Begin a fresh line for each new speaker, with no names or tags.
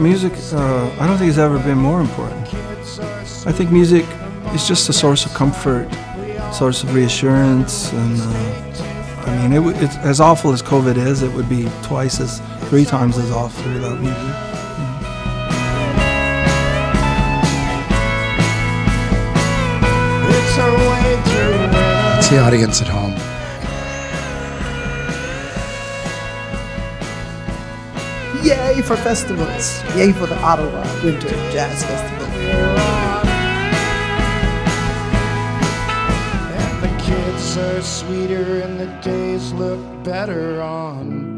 Music, uh, I don't think it's ever been more important. I think music is just a source of comfort, source of reassurance, and uh, I mean, it, it's as awful as COVID is, it would be twice as, three times as awful without music.
It's the audience at home.
Yay for festivals! Yay for the Ottawa Winter Jazz Festival.
And the kids are sweeter and the days look better on